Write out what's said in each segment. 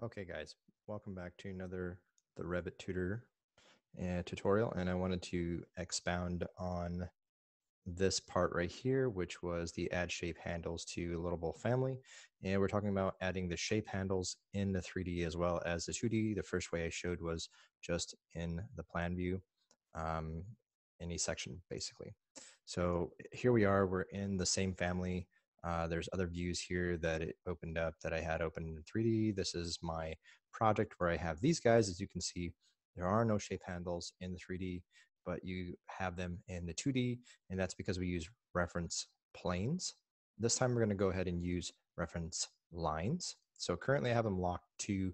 Okay, guys, welcome back to another the Revit Tutor uh, tutorial, and I wanted to expound on this part right here, which was the add shape handles to Loadable family. And we're talking about adding the shape handles in the 3D as well as the 2D. The first way I showed was just in the plan view, um, any section basically. So here we are, we're in the same family uh, there's other views here that it opened up that I had open in 3D. This is my project where I have these guys. As you can see, there are no shape handles in the 3D, but you have them in the 2D, and that's because we use reference planes. This time we're gonna go ahead and use reference lines. So currently I have them locked to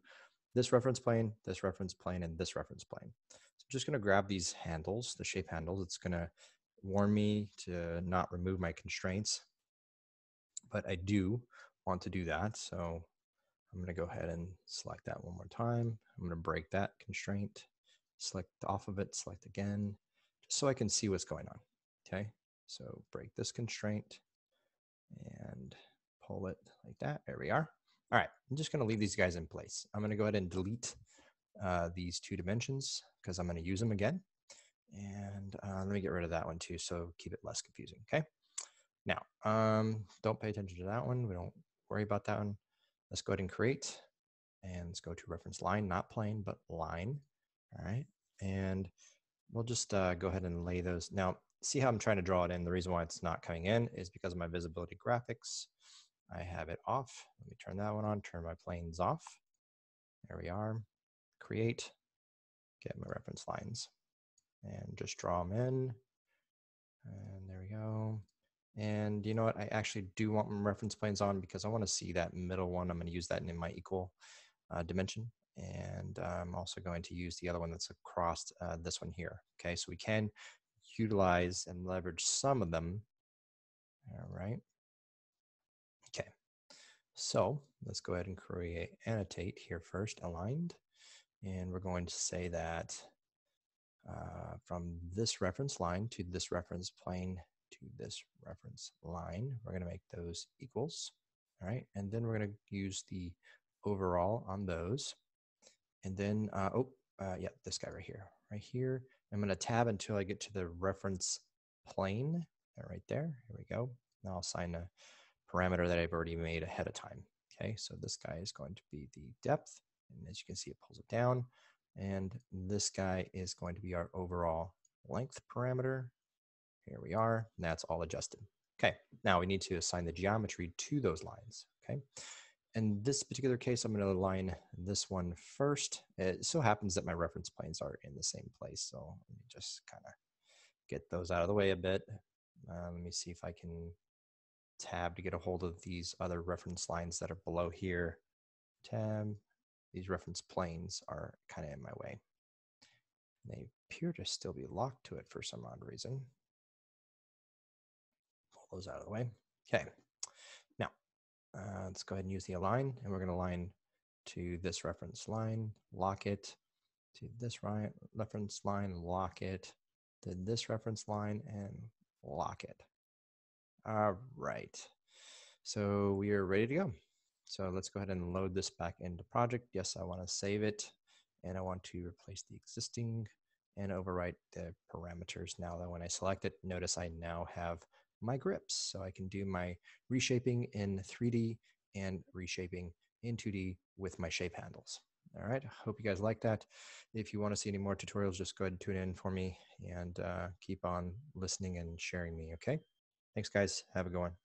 this reference plane, this reference plane, and this reference plane. So I'm just gonna grab these handles, the shape handles. It's gonna warn me to not remove my constraints but I do want to do that. So I'm going to go ahead and select that one more time. I'm going to break that constraint, select off of it, select again, just so I can see what's going on. Okay, so break this constraint and pull it like that. There we are. All right, I'm just going to leave these guys in place. I'm going to go ahead and delete uh, these two dimensions because I'm going to use them again. And uh, let me get rid of that one too, so keep it less confusing. Okay. Now, um, don't pay attention to that one. We don't worry about that one. Let's go ahead and create. And let's go to reference line, not plane, but line. All right. And we'll just uh, go ahead and lay those. Now, see how I'm trying to draw it in. The reason why it's not coming in is because of my visibility graphics. I have it off. Let me turn that one on, turn my planes off. There we are. Create, get my reference lines, and just draw them in. And there we go. And you know what? I actually do want my reference planes on because I want to see that middle one. I'm going to use that in my equal uh, dimension. And I'm also going to use the other one that's across uh, this one here. Okay, so we can utilize and leverage some of them. All right. Okay, so let's go ahead and create annotate here first, aligned. And we're going to say that uh, from this reference line to this reference plane to this reference line. We're going to make those equals. All right. And then we're going to use the overall on those. And then, uh, oh, uh, yeah, this guy right here. Right here. I'm going to tab until I get to the reference plane. Right there. Here we go. Now I'll assign a parameter that I've already made ahead of time. Okay, so this guy is going to be the depth. And as you can see, it pulls it down. And this guy is going to be our overall length parameter. Here we are, and that's all adjusted. Okay, now we need to assign the geometry to those lines, okay? In this particular case, I'm gonna align this one first. It so happens that my reference planes are in the same place, so let me just kind of get those out of the way a bit. Uh, let me see if I can tab to get a hold of these other reference lines that are below here. Tab, these reference planes are kind of in my way. They appear to still be locked to it for some odd reason those out of the way. Okay. Now, uh, let's go ahead and use the align, and we're going to align to this reference line, lock it to this right reference line, lock it to this reference line, and lock it. All right. So we are ready to go. So let's go ahead and load this back into project. Yes, I want to save it, and I want to replace the existing and overwrite the parameters now that when I select it, notice I now have my grips. So I can do my reshaping in 3D and reshaping in 2D with my shape handles. All right, hope you guys like that. If you want to see any more tutorials, just go ahead and tune in for me and uh, keep on listening and sharing me, okay? Thanks, guys. Have a good one.